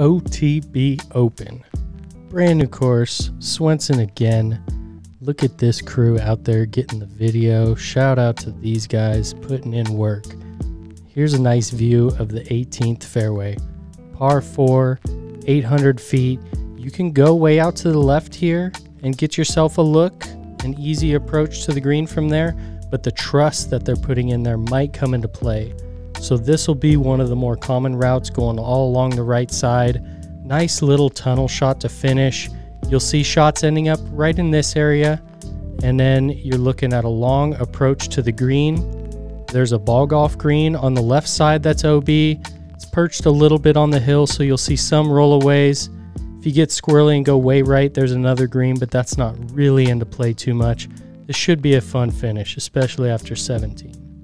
OTB Open. Brand new course, Swenson again. Look at this crew out there getting the video. Shout out to these guys putting in work. Here's a nice view of the 18th fairway. Par 4, 800 feet. You can go way out to the left here and get yourself a look, an easy approach to the green from there, but the trust that they're putting in there might come into play. So this will be one of the more common routes going all along the right side. Nice little tunnel shot to finish. You'll see shots ending up right in this area. And then you're looking at a long approach to the green. There's a ball golf green on the left side that's OB. It's perched a little bit on the hill, so you'll see some rollaways. If you get squirrely and go way right, there's another green, but that's not really into play too much. This should be a fun finish, especially after 17.